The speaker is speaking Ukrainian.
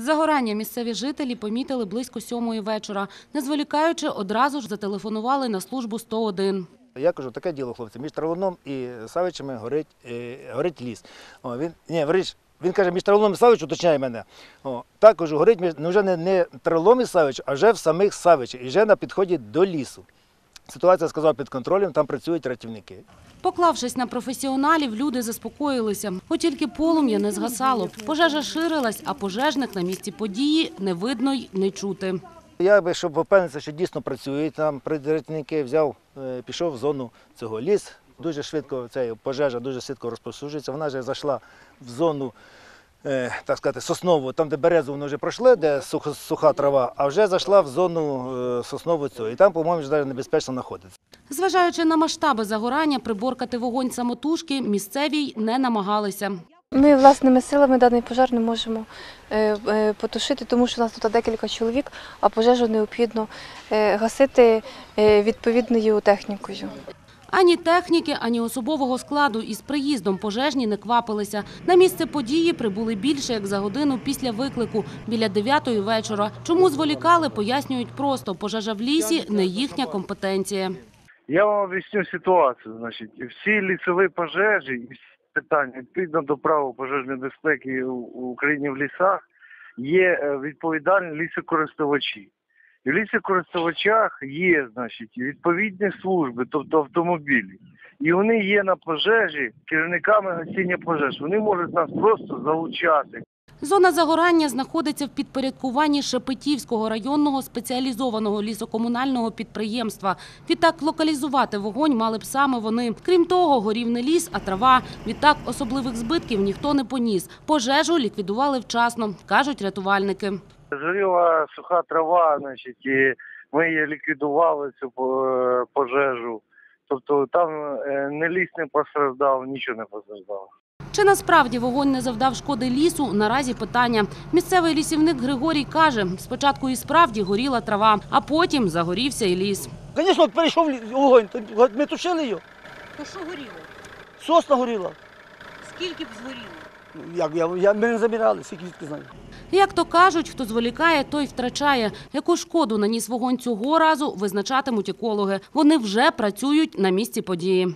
Загорання місцеві жителі помітили близько сьомої вечора. Не зволікаючи, одразу ж зателефонували на службу 101. Я кажу, таке діло, хлопці, між Травоном і Савичами горить, е, горить ліс. О, він, ні, горить, він каже, між Травоном і Савич, уточняє мене. О, так, кажу, горить між, ну, вже не, не Траволом і Савич, а вже в самих Савичах, і вже на підході до лісу. Ситуація, сказав, під контролем, там працюють рятівники. Поклавшись на професіоналів, люди заспокоїлися. От тільки полум'я не згасало. Пожежа ширилась, а пожежних на місці події не видно й не чути. Я би, щоб впевнитися, що дійсно працюють, там рятівники взяв, е, пішов в зону цього ліс. Дуже швидко ця пожежа дуже швидко розповсюджується. Вона вже зайшла в зону, так сказати, соснову, там, де березу воно вже пройшли, де суха, суха трава, а вже зайшла в зону е, соснову цього. І там, по-моєму, вже навіть небезпечно знаходиться. Зважаючи на масштаби загорання, приборкати вогонь самотужки місцеві й не намагалися. Ми власними силами даний пожар не можемо е, е, потушити, тому що у нас тут декілька чоловік, а пожежу необхідно е, гасити е, відповідною технікою. Ані техніки, ані особового складу із приїздом пожежні не квапилися. На місце події прибули більше як за годину після виклику біля 9 вечора. Чому зволікали, пояснюють просто. Пожежа в лісі не їхня компетенція. Я вам об'ясню ситуацію. Значить, всі лісові пожежі питання відповідно до правил пожежної безпеки у Україні в лісах є е, відповідальні лісокористувачі. В лісокористувачах є, значить, відповідні служби, тобто автомобілі. І вони є на пожежі керівниками гасіння пожеж. Вони можуть нас просто залучати. Зона загорання знаходиться в підпорядкуванні Шепетівського районного спеціалізованого лісокомунального підприємства. Відтак локалізувати вогонь мали б саме вони. Крім того, горів не ліс, а трава. Відтак особливих збитків ніхто не поніс. Пожежу ліквідували вчасно, кажуть рятувальники. Згоріла суха трава, значить, і ми її ліквідували цю е, пожежу. Тобто там е, не ліс не постраждав, нічого не постраждало. Чи насправді вогонь не завдав шкоди лісу? Наразі питання. Місцевий лісівник Григорій каже, спочатку і справді горіла трава, а потім загорівся і ліс. Звісно, от перейшов вогонь, то ми тушили його. То що горіло? Сосна горіла. Скільки б згоріло? Як, я, я, ми не забирали, скільки знаю. Як то кажуть, хто зволікає, той втрачає. Яку шкоду наніс вогонь цього разу, визначатимуть екологи. Вони вже працюють на місці події.